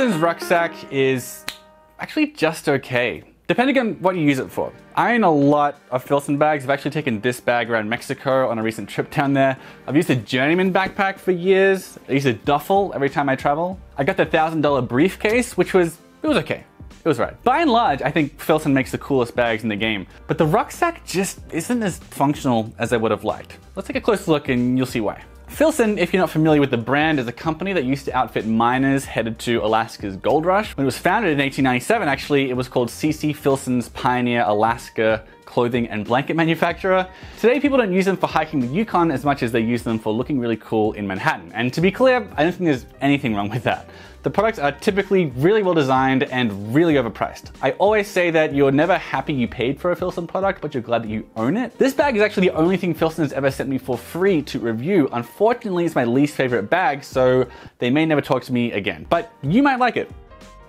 Filson's rucksack is actually just okay, depending on what you use it for. I own a lot of Filson bags. I've actually taken this bag around Mexico on a recent trip down there. I've used a Journeyman backpack for years. I use a duffel every time I travel. I got the $1,000 briefcase, which was, it was okay. It was right. By and large, I think Filson makes the coolest bags in the game, but the rucksack just isn't as functional as I would have liked. Let's take a close look and you'll see why. Filson, if you're not familiar with the brand, is a company that used to outfit miners headed to Alaska's gold rush. When it was founded in 1897, actually, it was called CC Filson's Pioneer Alaska clothing and blanket manufacturer. Today, people don't use them for hiking the Yukon as much as they use them for looking really cool in Manhattan. And to be clear, I don't think there's anything wrong with that. The products are typically really well designed and really overpriced. I always say that you're never happy you paid for a Filson product, but you're glad that you own it. This bag is actually the only thing Filson has ever sent me for free to review. Unfortunately, it's my least favorite bag, so they may never talk to me again, but you might like it.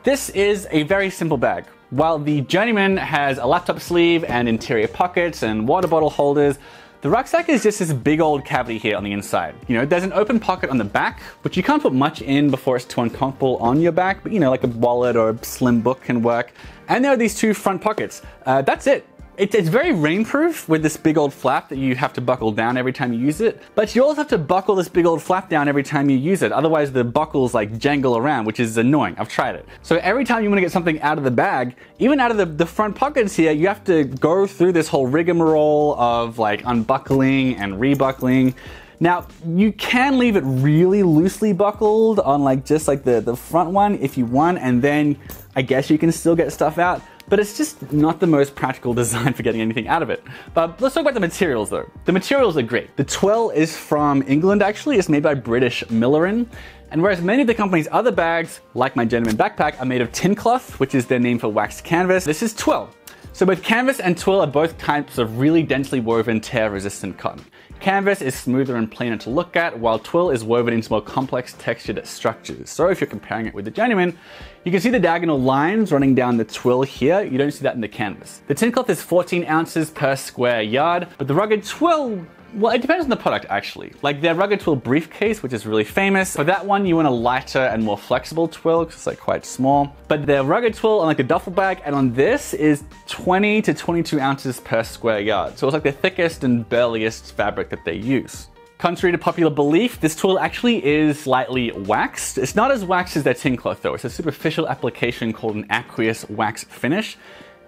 This is a very simple bag. While the Journeyman has a laptop sleeve and interior pockets and water bottle holders, the rucksack is just this big old cavity here on the inside. You know, there's an open pocket on the back, which you can't put much in before it's too uncomfortable on your back, but you know, like a wallet or a slim book can work. And there are these two front pockets. Uh, that's it. It, it's very rainproof with this big old flap that you have to buckle down every time you use it. But you also have to buckle this big old flap down every time you use it. Otherwise the buckles like jangle around, which is annoying. I've tried it. So every time you want to get something out of the bag, even out of the, the front pockets here, you have to go through this whole rigmarole of like unbuckling and rebuckling. Now, you can leave it really loosely buckled on like just like the, the front one if you want, and then I guess you can still get stuff out but it's just not the most practical design for getting anything out of it. But let's talk about the materials though. The materials are great. The twill is from England actually, it's made by British Millerain. And whereas many of the company's other bags, like my Journeyman backpack, are made of tin cloth, which is their name for waxed canvas, this is twill. So both canvas and twill are both types of really densely woven tear-resistant cotton. Canvas is smoother and plainer to look at, while twill is woven into more complex textured structures. So if you're comparing it with the genuine, you can see the diagonal lines running down the twill here. You don't see that in the canvas. The tin cloth is 14 ounces per square yard, but the rugged twill well, it depends on the product actually. Like their rugged twill briefcase, which is really famous. For that one, you want a lighter and more flexible twill because it's like quite small. But their rugged twill on like a duffel bag and on this is 20 to 22 ounces per square yard. So it's like the thickest and burliest fabric that they use. Contrary to popular belief, this twill actually is slightly waxed. It's not as waxed as their tin cloth though. It's a superficial application called an aqueous wax finish.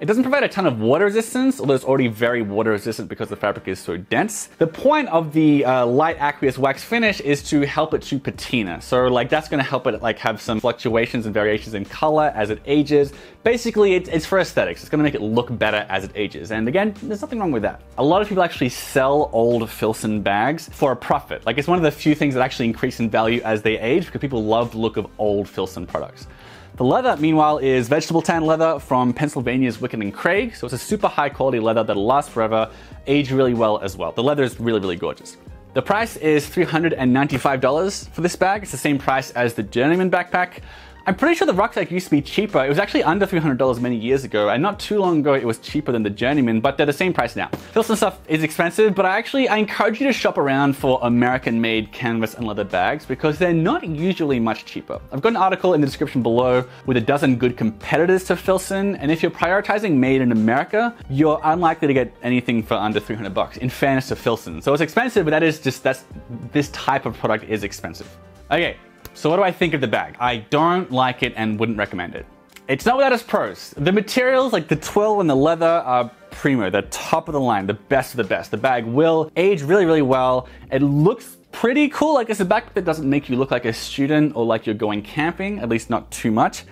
It doesn't provide a ton of water resistance, although it's already very water resistant because the fabric is so dense. The point of the uh, light aqueous wax finish is to help it to patina. So like that's gonna help it like have some fluctuations and variations in color as it ages. Basically, it's, it's for aesthetics. It's gonna make it look better as it ages. And again, there's nothing wrong with that. A lot of people actually sell old Filson bags for a profit. Like it's one of the few things that actually increase in value as they age because people love the look of old Filson products. The leather, meanwhile, is vegetable tan leather from Pennsylvania's Wickett and Craig. So it's a super high quality leather that'll last forever, age really well as well. The leather is really, really gorgeous. The price is $395 for this bag. It's the same price as the Journeyman backpack. I'm pretty sure the rucksack used to be cheaper. It was actually under $300 many years ago, and not too long ago it was cheaper than the Journeyman, but they're the same price now. Filson stuff is expensive, but I actually I encourage you to shop around for American-made canvas and leather bags because they're not usually much cheaper. I've got an article in the description below with a dozen good competitors to Filson, and if you're prioritizing made in America, you're unlikely to get anything for under 300 bucks. In fairness to Filson, so it's expensive, but that is just that's this type of product is expensive. Okay, so what do I think of the bag? I don't like it and wouldn't recommend it. It's not without its pros. The materials like the twill and the leather are primo, the top of the line, the best of the best. The bag will age really, really well. It looks pretty cool. Like it's a bag that doesn't make you look like a student or like you're going camping, at least not too much.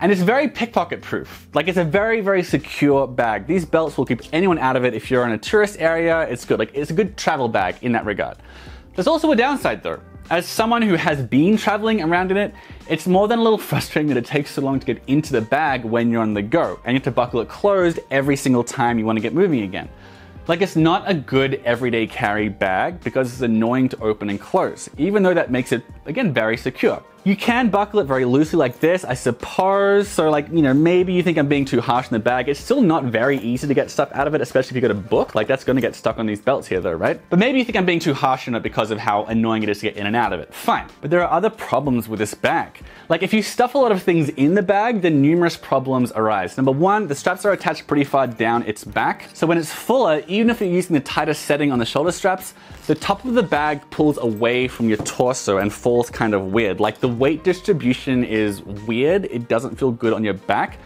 And it's very pickpocket proof. Like it's a very, very secure bag. These belts will keep anyone out of it. If you're in a tourist area, it's good. Like it's a good travel bag in that regard. There's also a downside though. As someone who has been traveling around in it, it's more than a little frustrating that it takes so long to get into the bag when you're on the go, and you have to buckle it closed every single time you want to get moving again. Like it's not a good everyday carry bag because it's annoying to open and close, even though that makes it, again, very secure. You can buckle it very loosely like this, I suppose. So like, you know, maybe you think I'm being too harsh in the bag. It's still not very easy to get stuff out of it, especially if you got a book. Like that's gonna get stuck on these belts here though, right? But maybe you think I'm being too harsh on it because of how annoying it is to get in and out of it. Fine. But there are other problems with this bag. Like if you stuff a lot of things in the bag, then numerous problems arise. Number one, the straps are attached pretty far down its back. So when it's fuller, even if you're using the tightest setting on the shoulder straps, the top of the bag pulls away from your torso and falls kind of weird. Like the weight distribution is weird. It doesn't feel good on your back.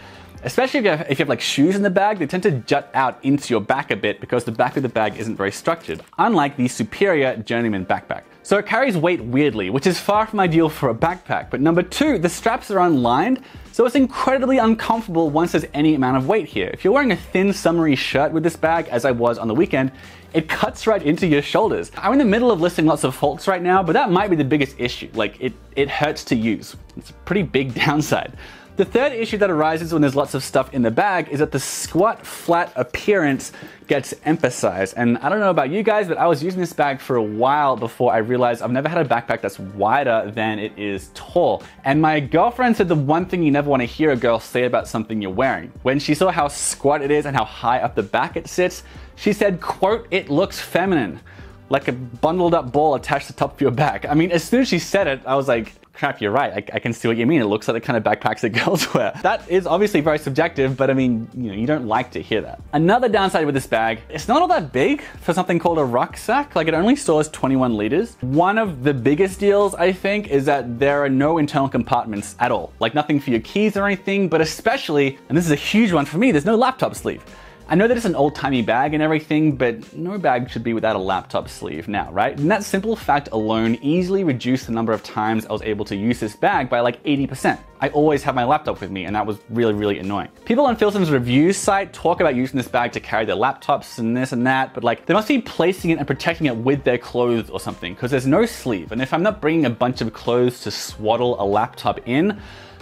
Especially if you, have, if you have like shoes in the bag, they tend to jut out into your back a bit because the back of the bag isn't very structured, unlike the superior Journeyman backpack. So it carries weight weirdly, which is far from ideal for a backpack. But number two, the straps are unlined, so it's incredibly uncomfortable once there's any amount of weight here. If you're wearing a thin summery shirt with this bag, as I was on the weekend, it cuts right into your shoulders. I'm in the middle of listing lots of faults right now, but that might be the biggest issue. Like it, it hurts to use. It's a pretty big downside. The third issue that arises when there's lots of stuff in the bag is that the squat, flat appearance gets emphasized. And I don't know about you guys, but I was using this bag for a while before I realized I've never had a backpack that's wider than it is tall. And my girlfriend said the one thing you never want to hear a girl say about something you're wearing. When she saw how squat it is and how high up the back it sits, she said, quote, it looks feminine like a bundled up ball attached to the top of your back. I mean, as soon as she said it, I was like, crap, you're right. I, I, can see what you mean. It looks like the kind of backpacks that girls wear. That is obviously very subjective, but I mean, you know, you don't like to hear that. Another downside with this bag, it's not all that big for something called a rucksack. Like it only stores 21 liters. One of the biggest deals, I think, is that there are no internal compartments at all. Like nothing for your keys or anything, but especially, and this is a huge one for me, there's no laptop sleeve. I know that it's an old timey bag and everything, but no bag should be without a laptop sleeve now, right? And that simple fact alone easily reduced the number of times I was able to use this bag by like 80%. I always have my laptop with me, and that was really, really annoying. People on Filson's review site talk about using this bag to carry their laptops and this and that, but like they must be placing it and protecting it with their clothes or something, because there's no sleeve. And if I'm not bringing a bunch of clothes to swaddle a laptop in,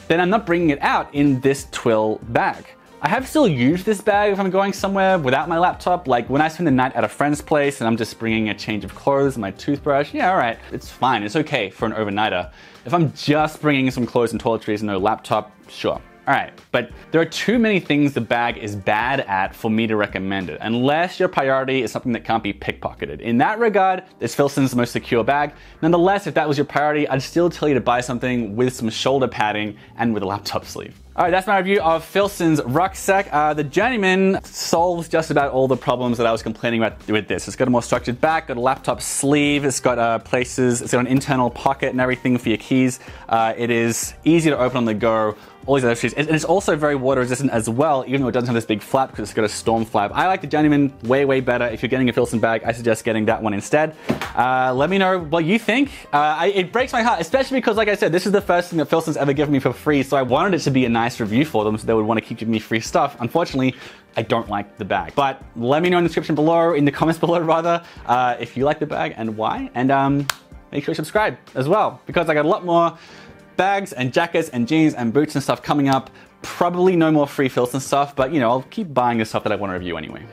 then I'm not bringing it out in this twill bag. I have still used this bag if I'm going somewhere without my laptop. Like when I spend the night at a friend's place and I'm just bringing a change of clothes my toothbrush, yeah, all right, it's fine. It's okay for an overnighter. If I'm just bringing some clothes and toiletries and no laptop, sure. All right, but there are too many things the bag is bad at for me to recommend it, unless your priority is something that can't be pickpocketed. In that regard, it's Filson's most secure bag. Nonetheless, if that was your priority, I'd still tell you to buy something with some shoulder padding and with a laptop sleeve. All right, that's my review of Filson's rucksack. Uh, the Journeyman solves just about all the problems that I was complaining about with this. It's got a more structured back, got a laptop sleeve, it's got uh, places, it's got an internal pocket and everything for your keys. Uh, it is easy to open on the go all these other shoes. And it's also very water resistant as well, even though it doesn't have this big flap because it's got a storm flap. I like the Journeyman way, way better. If you're getting a Filson bag, I suggest getting that one instead. Uh, let me know what you think. Uh, I, it breaks my heart, especially because, like I said, this is the first thing that Filson's ever given me for free, so I wanted it to be a nice review for them so they would want to keep giving me free stuff. Unfortunately, I don't like the bag. But let me know in the description below, in the comments below rather, uh, if you like the bag and why. And um, make sure you subscribe as well, because I got a lot more bags and jackets and jeans and boots and stuff coming up. Probably no more free Filson stuff, but you know, I'll keep buying the stuff that I want to review anyway.